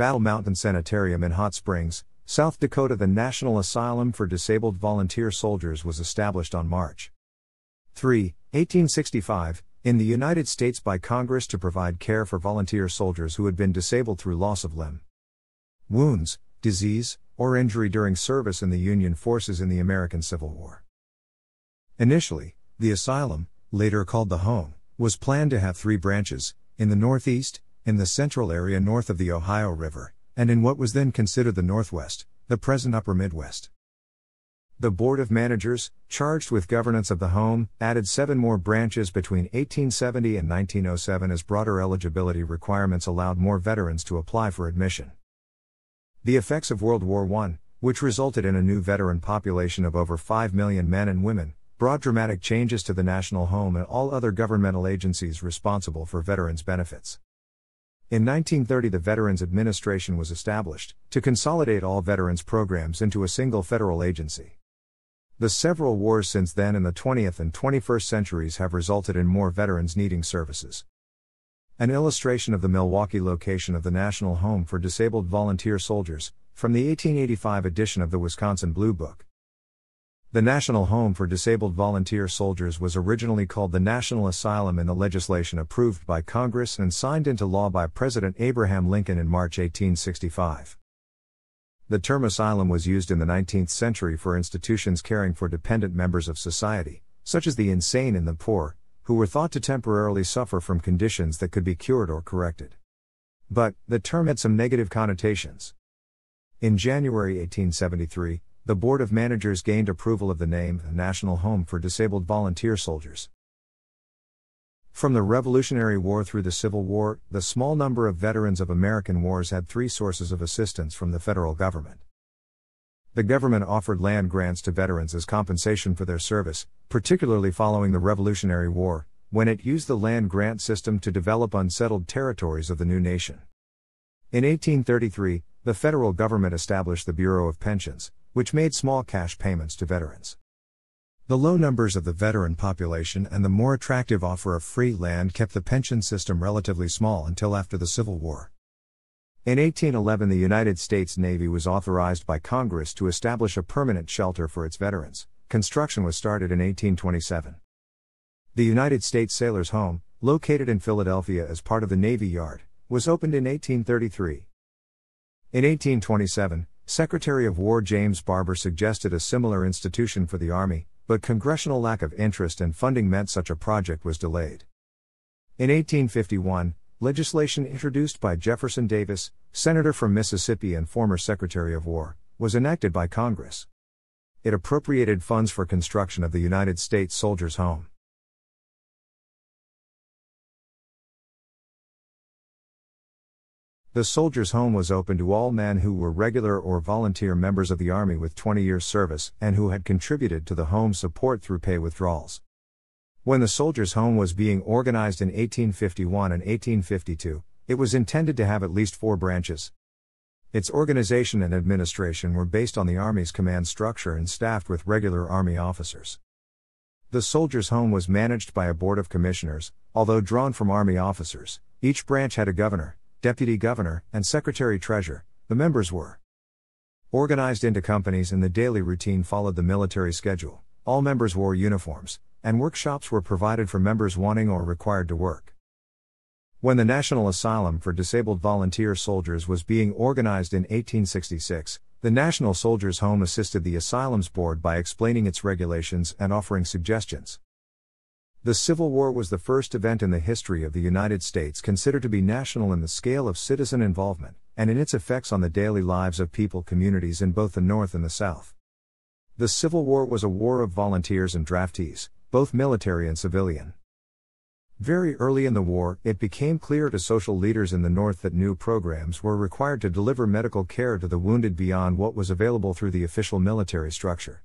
Battle Mountain Sanitarium in Hot Springs, South Dakota. The National Asylum for Disabled Volunteer Soldiers was established on March 3, 1865, in the United States by Congress to provide care for volunteer soldiers who had been disabled through loss of limb, wounds, disease, or injury during service in the Union forces in the American Civil War. Initially, the asylum, later called the home, was planned to have three branches in the Northeast, in the central area north of the Ohio River, and in what was then considered the Northwest, the present Upper Midwest. The Board of Managers, charged with governance of the home, added seven more branches between 1870 and 1907 as broader eligibility requirements allowed more veterans to apply for admission. The effects of World War I, which resulted in a new veteran population of over 5 million men and women, brought dramatic changes to the national home and all other governmental agencies responsible for veterans' benefits. In 1930, the Veterans Administration was established to consolidate all veterans programs into a single federal agency. The several wars since then in the 20th and 21st centuries have resulted in more veterans needing services. An illustration of the Milwaukee location of the National Home for Disabled Volunteer Soldiers, from the 1885 edition of the Wisconsin Blue Book. The National Home for Disabled Volunteer Soldiers was originally called the National Asylum in the legislation approved by Congress and signed into law by President Abraham Lincoln in March 1865. The term asylum was used in the 19th century for institutions caring for dependent members of society, such as the insane and the poor, who were thought to temporarily suffer from conditions that could be cured or corrected. But, the term had some negative connotations. In January 1873, the Board of Managers gained approval of the name National Home for Disabled Volunteer Soldiers. From the Revolutionary War through the Civil War, the small number of veterans of American wars had three sources of assistance from the federal government. The government offered land grants to veterans as compensation for their service, particularly following the Revolutionary War, when it used the land grant system to develop unsettled territories of the new nation. In 1833, the federal government established the Bureau of Pensions, which made small cash payments to veterans. The low numbers of the veteran population and the more attractive offer of free land kept the pension system relatively small until after the Civil War. In 1811, the United States Navy was authorized by Congress to establish a permanent shelter for its veterans. Construction was started in 1827. The United States Sailors' Home, located in Philadelphia as part of the Navy Yard, was opened in 1833. In 1827, Secretary of War James Barbour suggested a similar institution for the Army, but congressional lack of interest and funding meant such a project was delayed. In 1851, legislation introduced by Jefferson Davis, Senator from Mississippi and former Secretary of War, was enacted by Congress. It appropriated funds for construction of the United States Soldiers' Home. The Soldiers' Home was open to all men who were regular or volunteer members of the Army with 20 years' service and who had contributed to the home's support through pay withdrawals. When the Soldiers' Home was being organized in 1851 and 1852, it was intended to have at least four branches. Its organization and administration were based on the Army's command structure and staffed with regular Army officers. The Soldiers' Home was managed by a board of commissioners, although drawn from Army officers. Each branch had a governor, deputy governor, and secretary treasurer, the members were organized into companies and the daily routine followed the military schedule. All members wore uniforms, and workshops were provided for members wanting or required to work. When the National Asylum for Disabled Volunteer Soldiers was being organized in 1866, the National Soldiers Home assisted the Asylums Board by explaining its regulations and offering suggestions. The Civil War was the first event in the history of the United States considered to be national in the scale of citizen involvement, and in its effects on the daily lives of people communities in both the North and the South. The Civil War was a war of volunteers and draftees, both military and civilian. Very early in the war, it became clear to social leaders in the North that new programs were required to deliver medical care to the wounded beyond what was available through the official military structure.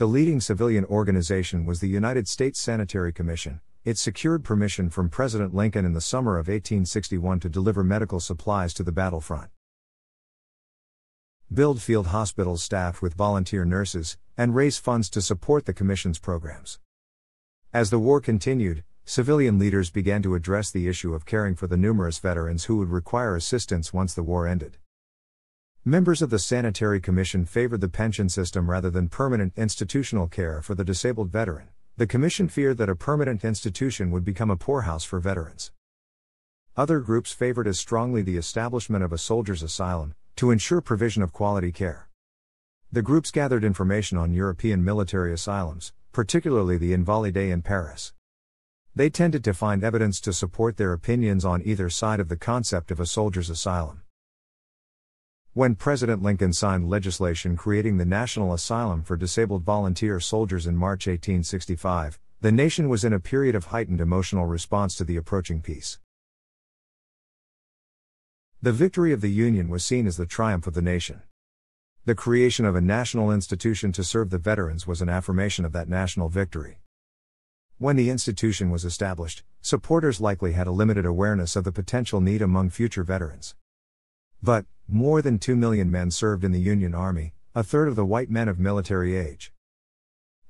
The leading civilian organization was the United States Sanitary Commission. It secured permission from President Lincoln in the summer of 1861 to deliver medical supplies to the battlefront. Build field hospitals staffed with volunteer nurses, and raise funds to support the Commission's programs. As the war continued, civilian leaders began to address the issue of caring for the numerous veterans who would require assistance once the war ended. Members of the Sanitary Commission favored the pension system rather than permanent institutional care for the disabled veteran. The Commission feared that a permanent institution would become a poorhouse for veterans. Other groups favored as strongly the establishment of a soldier's asylum, to ensure provision of quality care. The groups gathered information on European military asylums, particularly the Invalides in Paris. They tended to find evidence to support their opinions on either side of the concept of a soldier's asylum. When President Lincoln signed legislation creating the National Asylum for Disabled Volunteer Soldiers in March 1865, the nation was in a period of heightened emotional response to the approaching peace. The victory of the Union was seen as the triumph of the nation. The creation of a national institution to serve the veterans was an affirmation of that national victory. When the institution was established, supporters likely had a limited awareness of the potential need among future veterans. But, more than 2 million men served in the Union Army, a third of the white men of military age.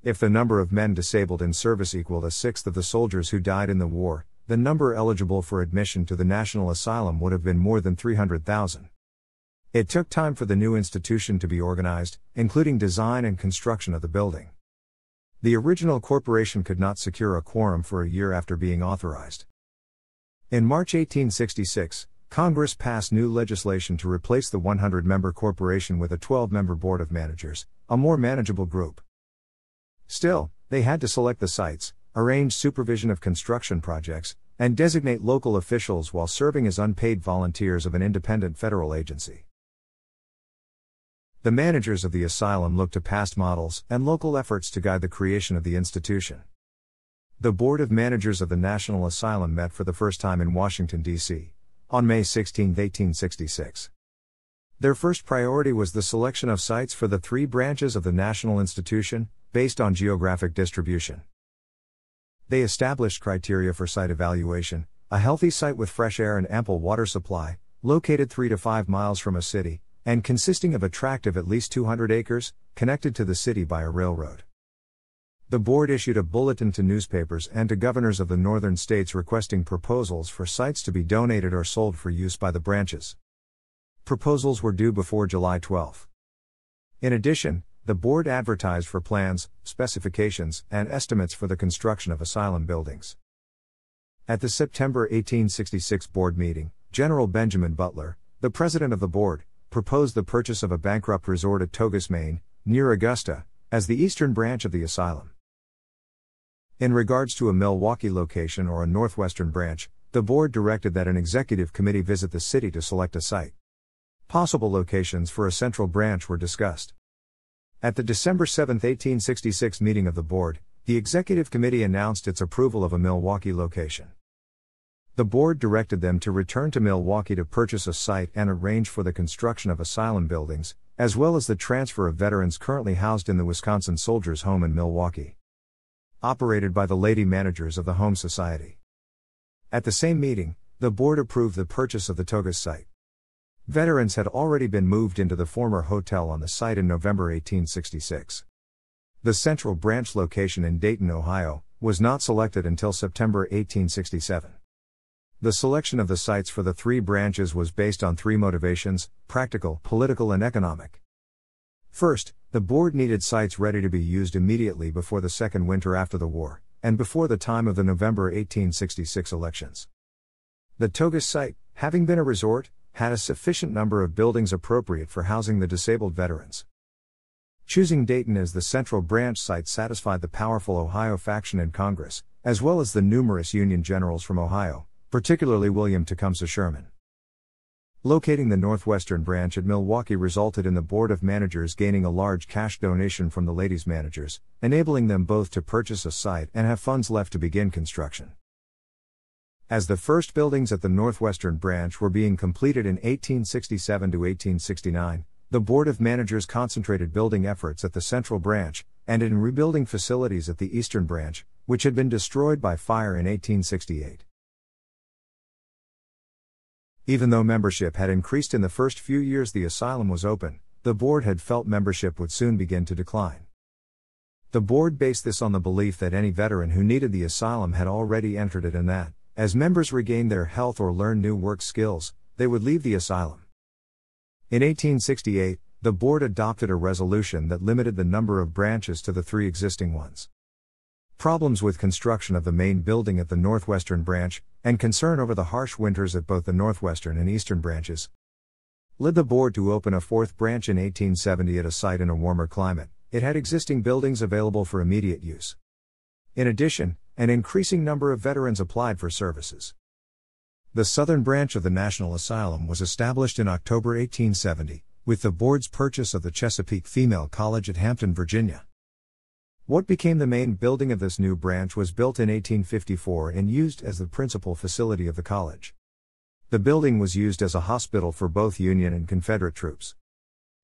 If the number of men disabled in service equaled a sixth of the soldiers who died in the war, the number eligible for admission to the National Asylum would have been more than 300,000. It took time for the new institution to be organized, including design and construction of the building. The original corporation could not secure a quorum for a year after being authorized. In March 1866, Congress passed new legislation to replace the 100 member corporation with a 12 member board of managers, a more manageable group. Still, they had to select the sites, arrange supervision of construction projects, and designate local officials while serving as unpaid volunteers of an independent federal agency. The managers of the asylum looked to past models and local efforts to guide the creation of the institution. The Board of Managers of the National Asylum met for the first time in Washington, D.C on May 16, 1866. Their first priority was the selection of sites for the three branches of the national institution, based on geographic distribution. They established criteria for site evaluation a healthy site with fresh air and ample water supply, located 3 to 5 miles from a city, and consisting of a tract of at least 200 acres, connected to the city by a railroad. The board issued a bulletin to newspapers and to governors of the northern states requesting proposals for sites to be donated or sold for use by the branches. Proposals were due before July 12. In addition, the board advertised for plans, specifications, and estimates for the construction of asylum buildings. At the September 1866 board meeting, General Benjamin Butler, the president of the board, proposed the purchase of a bankrupt resort at Togus, Maine, near Augusta, as the eastern branch of the asylum. In regards to a Milwaukee location or a northwestern branch, the board directed that an executive committee visit the city to select a site. Possible locations for a central branch were discussed. At the December 7, 1866 meeting of the board, the executive committee announced its approval of a Milwaukee location. The board directed them to return to Milwaukee to purchase a site and arrange for the construction of asylum buildings, as well as the transfer of veterans currently housed in the Wisconsin Soldiers' Home in Milwaukee operated by the lady managers of the Home Society. At the same meeting, the board approved the purchase of the Togus site. Veterans had already been moved into the former hotel on the site in November 1866. The central branch location in Dayton, Ohio, was not selected until September 1867. The selection of the sites for the three branches was based on three motivations practical, political, and economic. First, the board needed sites ready to be used immediately before the second winter after the war, and before the time of the November 1866 elections. The Togus site, having been a resort, had a sufficient number of buildings appropriate for housing the disabled veterans. Choosing Dayton as the central branch site satisfied the powerful Ohio faction in Congress, as well as the numerous Union generals from Ohio, particularly William Tecumseh Sherman. Locating the Northwestern branch at Milwaukee resulted in the Board of Managers gaining a large cash donation from the ladies' managers, enabling them both to purchase a site and have funds left to begin construction. As the first buildings at the Northwestern branch were being completed in 1867 to 1869, the Board of Managers concentrated building efforts at the Central branch and in rebuilding facilities at the Eastern branch, which had been destroyed by fire in 1868. Even though membership had increased in the first few years the asylum was open, the board had felt membership would soon begin to decline. The board based this on the belief that any veteran who needed the asylum had already entered it and that, as members regained their health or learned new work skills, they would leave the asylum. In 1868, the board adopted a resolution that limited the number of branches to the three existing ones. Problems with construction of the main building at the northwestern branch, and concern over the harsh winters at both the northwestern and eastern branches, led the board to open a fourth branch in 1870 at a site in a warmer climate. It had existing buildings available for immediate use. In addition, an increasing number of veterans applied for services. The southern branch of the National Asylum was established in October 1870, with the board's purchase of the Chesapeake Female College at Hampton, Virginia. What became the main building of this new branch was built in 1854 and used as the principal facility of the college. The building was used as a hospital for both Union and Confederate troops.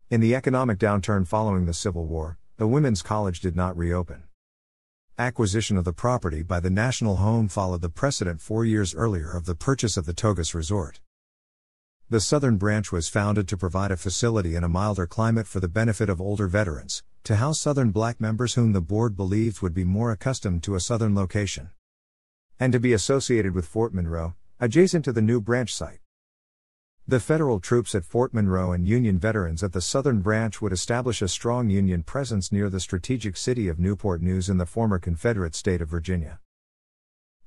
In the economic downturn following the Civil War, the Women's College did not reopen. Acquisition of the property by the National Home followed the precedent four years earlier of the purchase of the Togus Resort. The Southern Branch was founded to provide a facility in a milder climate for the benefit of older veterans, to house Southern black members whom the board believed would be more accustomed to a Southern location. And to be associated with Fort Monroe, adjacent to the new branch site. The federal troops at Fort Monroe and Union veterans at the Southern Branch would establish a strong Union presence near the strategic city of Newport News in the former Confederate state of Virginia.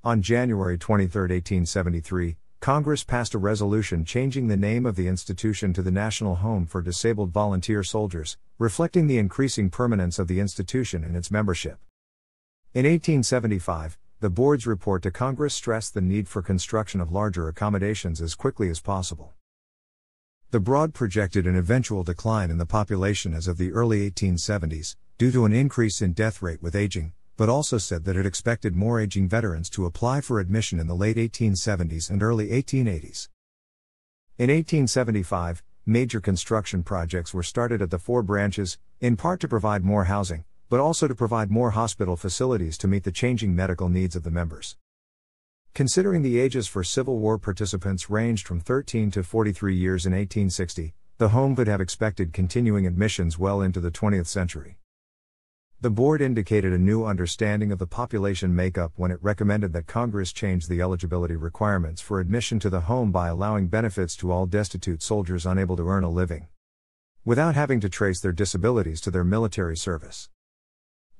On January 23, 1873, Congress passed a resolution changing the name of the institution to the National Home for Disabled Volunteer Soldiers, reflecting the increasing permanence of the institution and its membership. In 1875, the board's report to Congress stressed the need for construction of larger accommodations as quickly as possible. The broad projected an eventual decline in the population as of the early 1870s, due to an increase in death rate with aging, but also said that it expected more aging veterans to apply for admission in the late 1870s and early 1880s. In 1875, major construction projects were started at the four branches, in part to provide more housing, but also to provide more hospital facilities to meet the changing medical needs of the members. Considering the ages for Civil War participants ranged from 13 to 43 years in 1860, the home could have expected continuing admissions well into the 20th century. The board indicated a new understanding of the population makeup when it recommended that Congress change the eligibility requirements for admission to the home by allowing benefits to all destitute soldiers unable to earn a living. Without having to trace their disabilities to their military service.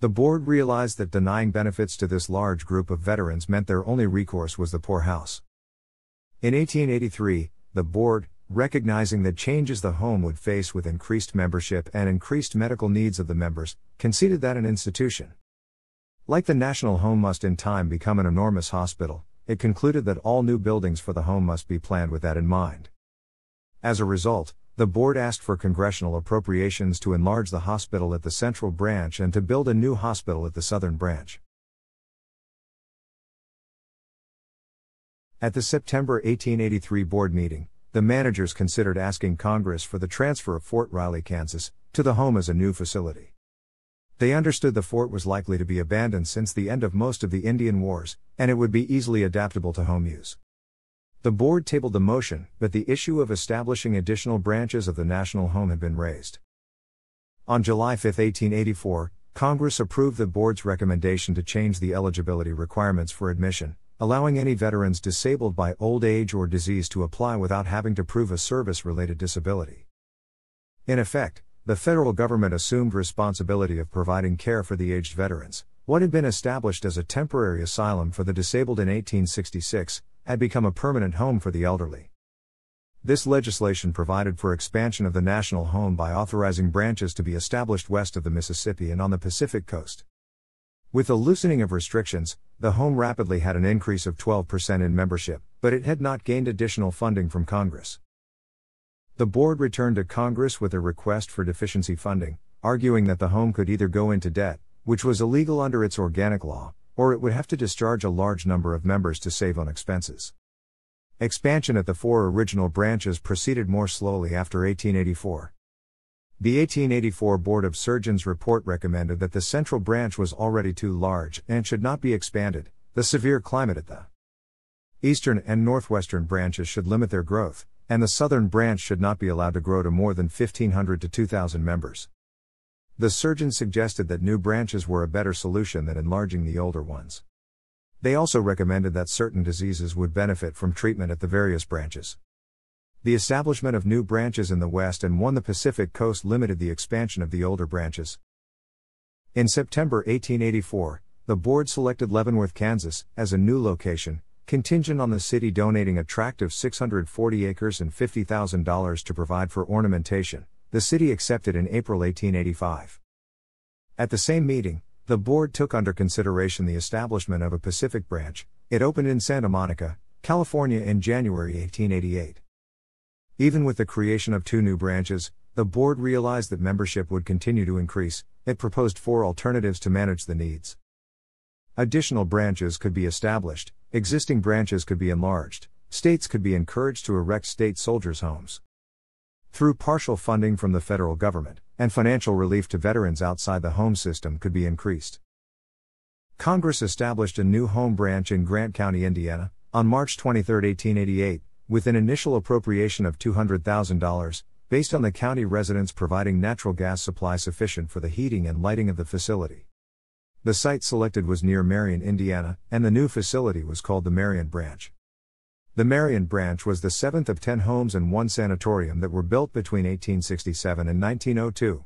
The board realized that denying benefits to this large group of veterans meant their only recourse was the poorhouse. In 1883, the board, recognizing the changes the home would face with increased membership and increased medical needs of the members, conceded that an institution like the National Home must in time become an enormous hospital, it concluded that all new buildings for the home must be planned with that in mind. As a result, the board asked for congressional appropriations to enlarge the hospital at the Central Branch and to build a new hospital at the Southern Branch. At the September 1883 board meeting, the managers considered asking Congress for the transfer of Fort Riley, Kansas, to the home as a new facility. They understood the fort was likely to be abandoned since the end of most of the Indian Wars, and it would be easily adaptable to home use. The board tabled the motion, but the issue of establishing additional branches of the national home had been raised. On July 5, 1884, Congress approved the board's recommendation to change the eligibility requirements for admission, allowing any veterans disabled by old age or disease to apply without having to prove a service related disability. In effect, the federal government assumed responsibility of providing care for the aged veterans. What had been established as a temporary asylum for the disabled in 1866 had become a permanent home for the elderly. This legislation provided for expansion of the national home by authorizing branches to be established west of the Mississippi and on the Pacific coast. With the loosening of restrictions, the home rapidly had an increase of 12% in membership, but it had not gained additional funding from Congress. The board returned to Congress with a request for deficiency funding, arguing that the home could either go into debt, which was illegal under its organic law, or it would have to discharge a large number of members to save on expenses. Expansion at the four original branches proceeded more slowly after 1884. The 1884 Board of Surgeons report recommended that the central branch was already too large and should not be expanded. The severe climate at the eastern and northwestern branches should limit their growth, and the southern branch should not be allowed to grow to more than 1,500 to 2,000 members. The surgeons suggested that new branches were a better solution than enlarging the older ones. They also recommended that certain diseases would benefit from treatment at the various branches. The establishment of new branches in the West and one the Pacific coast limited the expansion of the older branches. In September 1884, the board selected Leavenworth, Kansas, as a new location, contingent on the city donating a tract of 640 acres and $50,000 to provide for ornamentation. The city accepted in April 1885. At the same meeting, the board took under consideration the establishment of a Pacific branch. It opened in Santa Monica, California in January 1888. Even with the creation of two new branches, the board realized that membership would continue to increase. It proposed four alternatives to manage the needs. Additional branches could be established, existing branches could be enlarged, states could be encouraged to erect state soldiers' homes. Through partial funding from the federal government, and financial relief to veterans outside the home system could be increased. Congress established a new home branch in Grant County, Indiana, on March 23, 1888, with an initial appropriation of $200,000, based on the county residents providing natural gas supply sufficient for the heating and lighting of the facility. The site selected was near Marion, Indiana, and the new facility was called the Marion Branch. The Marion Branch was the seventh of ten homes and one sanatorium that were built between 1867 and 1902.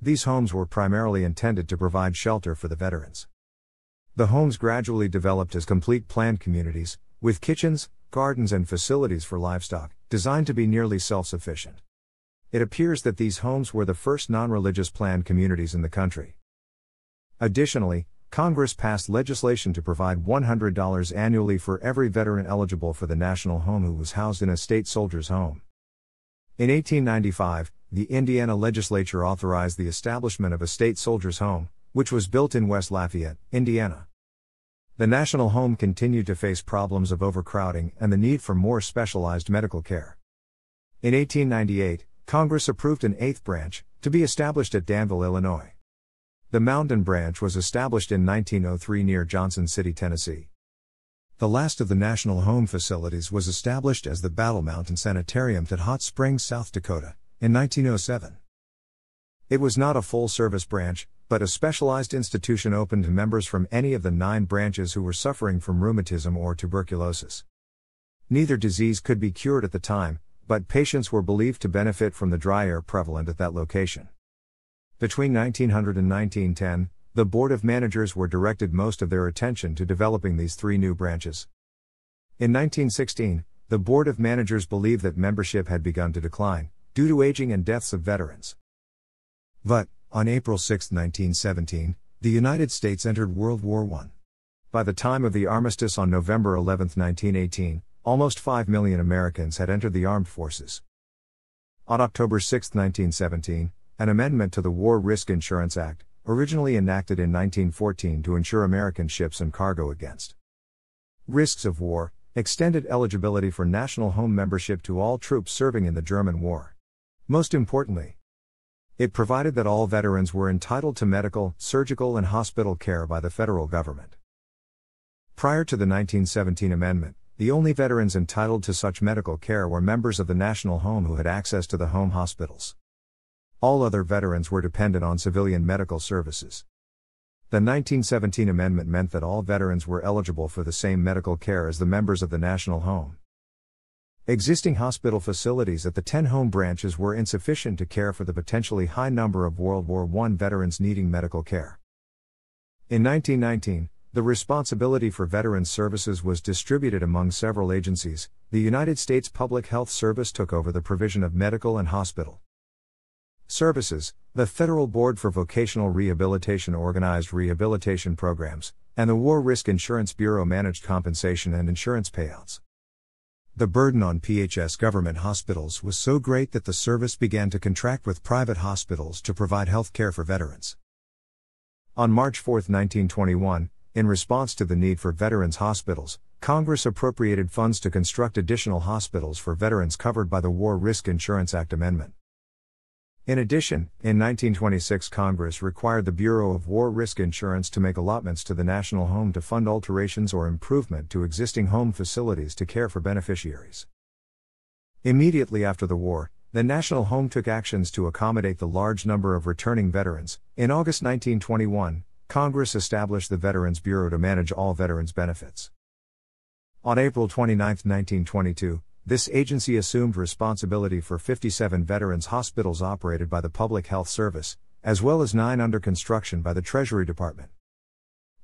These homes were primarily intended to provide shelter for the veterans. The homes gradually developed as complete planned communities, with kitchens, gardens, and facilities for livestock, designed to be nearly self sufficient. It appears that these homes were the first non religious planned communities in the country. Additionally, Congress passed legislation to provide $100 annually for every veteran eligible for the national home who was housed in a state soldier's home. In 1895, the Indiana legislature authorized the establishment of a state soldier's home, which was built in West Lafayette, Indiana. The national home continued to face problems of overcrowding and the need for more specialized medical care. In 1898, Congress approved an eighth branch, to be established at Danville, Illinois. The Mountain Branch was established in 1903 near Johnson City, Tennessee. The last of the National Home facilities was established as the Battle Mountain Sanitarium at Hot Springs, South Dakota, in 1907. It was not a full service branch, but a specialized institution open to members from any of the nine branches who were suffering from rheumatism or tuberculosis. Neither disease could be cured at the time, but patients were believed to benefit from the dry air prevalent at that location. Between 1900 and 1910, the Board of Managers were directed most of their attention to developing these three new branches. In 1916, the Board of Managers believed that membership had begun to decline, due to aging and deaths of veterans. But, on April 6, 1917, the United States entered World War I. By the time of the armistice on November 11, 1918, almost 5 million Americans had entered the armed forces. On October 6, 1917, an amendment to the War Risk Insurance Act, originally enacted in 1914 to insure American ships and cargo against risks of war, extended eligibility for national home membership to all troops serving in the German War. Most importantly, it provided that all veterans were entitled to medical, surgical, and hospital care by the federal government. Prior to the 1917 amendment, the only veterans entitled to such medical care were members of the national home who had access to the home hospitals. All other veterans were dependent on civilian medical services. The 1917 amendment meant that all veterans were eligible for the same medical care as the members of the National Home. Existing hospital facilities at the 10 home branches were insufficient to care for the potentially high number of World War I veterans needing medical care. In 1919, the responsibility for veterans services was distributed among several agencies. The United States Public Health Service took over the provision of medical and hospital Services, the Federal Board for Vocational Rehabilitation organized rehabilitation programs, and the War Risk Insurance Bureau managed compensation and insurance payouts. The burden on PHS government hospitals was so great that the service began to contract with private hospitals to provide health care for veterans. On March 4, 1921, in response to the need for veterans hospitals, Congress appropriated funds to construct additional hospitals for veterans covered by the War Risk Insurance Act amendment. In addition, in 1926 Congress required the Bureau of War Risk Insurance to make allotments to the National Home to fund alterations or improvement to existing home facilities to care for beneficiaries. Immediately after the war, the National Home took actions to accommodate the large number of returning veterans. In August 1921, Congress established the Veterans Bureau to manage all veterans' benefits. On April 29, 1922, this agency assumed responsibility for 57 veterans hospitals operated by the Public Health Service, as well as nine under construction by the Treasury Department.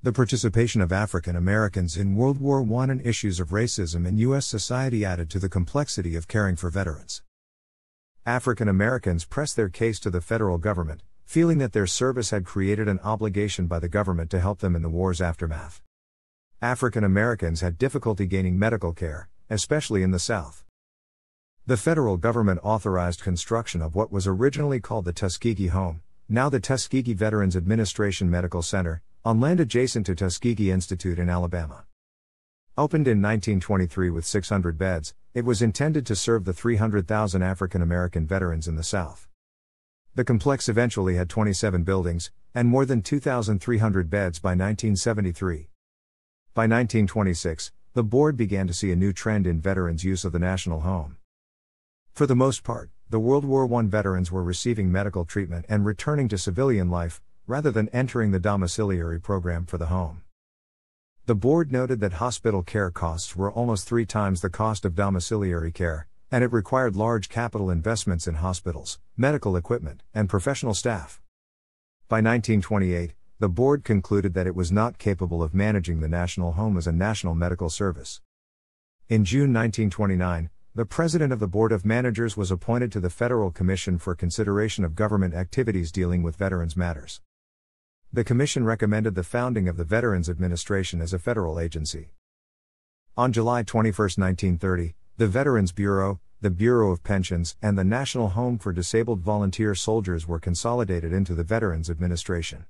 The participation of African Americans in World War I and issues of racism in U.S. society added to the complexity of caring for veterans. African Americans pressed their case to the federal government, feeling that their service had created an obligation by the government to help them in the war's aftermath. African Americans had difficulty gaining medical care, especially in the South. The federal government authorized construction of what was originally called the Tuskegee Home, now the Tuskegee Veterans Administration Medical Center, on land adjacent to Tuskegee Institute in Alabama. Opened in 1923 with 600 beds, it was intended to serve the 300,000 African American veterans in the South. The complex eventually had 27 buildings, and more than 2,300 beds by 1973. By 1926, the board began to see a new trend in veterans' use of the national home. For the most part, the World War I veterans were receiving medical treatment and returning to civilian life, rather than entering the domiciliary program for the home. The board noted that hospital care costs were almost three times the cost of domiciliary care, and it required large capital investments in hospitals, medical equipment, and professional staff. By 1928, the board concluded that it was not capable of managing the national home as a national medical service. In June 1929, the president of the Board of Managers was appointed to the Federal Commission for consideration of government activities dealing with veterans matters. The Commission recommended the founding of the Veterans Administration as a federal agency. On July 21, 1930, the Veterans Bureau, the Bureau of Pensions, and the National Home for Disabled Volunteer Soldiers were consolidated into the Veterans Administration.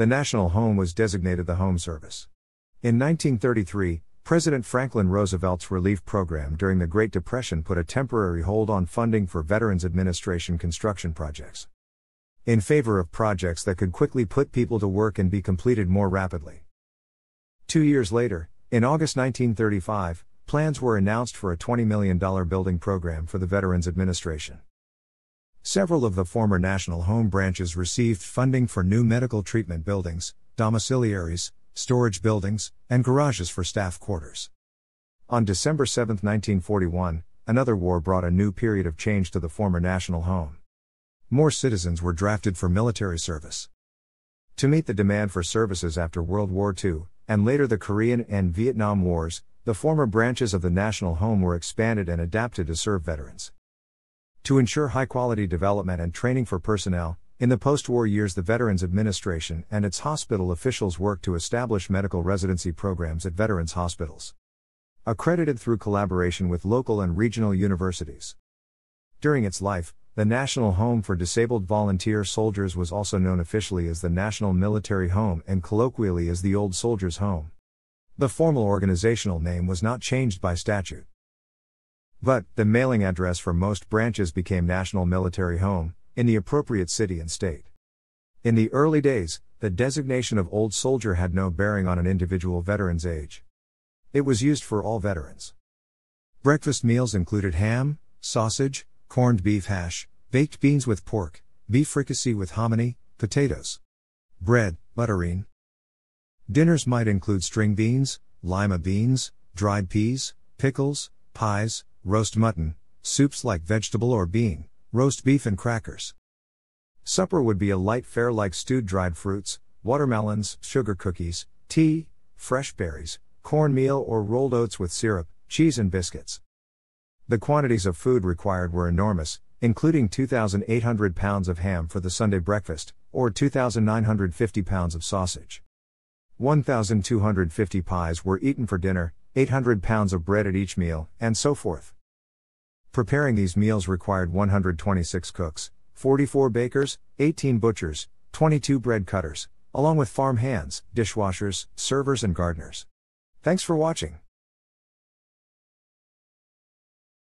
The National Home was designated the Home Service. In 1933, President Franklin Roosevelt's relief program during the Great Depression put a temporary hold on funding for Veterans Administration construction projects in favor of projects that could quickly put people to work and be completed more rapidly. Two years later, in August 1935, plans were announced for a $20 million building program for the Veterans Administration. Several of the former National Home branches received funding for new medical treatment buildings, domiciliaries, storage buildings, and garages for staff quarters. On December 7, 1941, another war brought a new period of change to the former National Home. More citizens were drafted for military service. To meet the demand for services after World War II, and later the Korean and Vietnam Wars, the former branches of the National Home were expanded and adapted to serve veterans. To ensure high quality development and training for personnel, in the post war years, the Veterans Administration and its hospital officials worked to establish medical residency programs at veterans' hospitals. Accredited through collaboration with local and regional universities. During its life, the National Home for Disabled Volunteer Soldiers was also known officially as the National Military Home and colloquially as the Old Soldiers' Home. The formal organizational name was not changed by statute. But, the mailing address for most branches became National Military Home, in the appropriate city and state. In the early days, the designation of Old Soldier had no bearing on an individual veteran's age. It was used for all veterans. Breakfast meals included ham, sausage, corned beef hash, baked beans with pork, beef fricassee with hominy, potatoes, bread, butterine. Dinners might include string beans, lima beans, dried peas, pickles, pies, roast mutton, soups like vegetable or bean, roast beef and crackers. Supper would be a light fare like stewed dried fruits, watermelons, sugar cookies, tea, fresh berries, cornmeal or rolled oats with syrup, cheese and biscuits. The quantities of food required were enormous, including 2,800 pounds of ham for the Sunday breakfast, or 2,950 pounds of sausage. 1,250 pies were eaten for dinner, 800 pounds of bread at each meal, and so forth. Preparing these meals required 126 cooks, 44 bakers, 18 butchers, 22 bread cutters, along with farm hands, dishwashers, servers, and gardeners. Thanks for watching.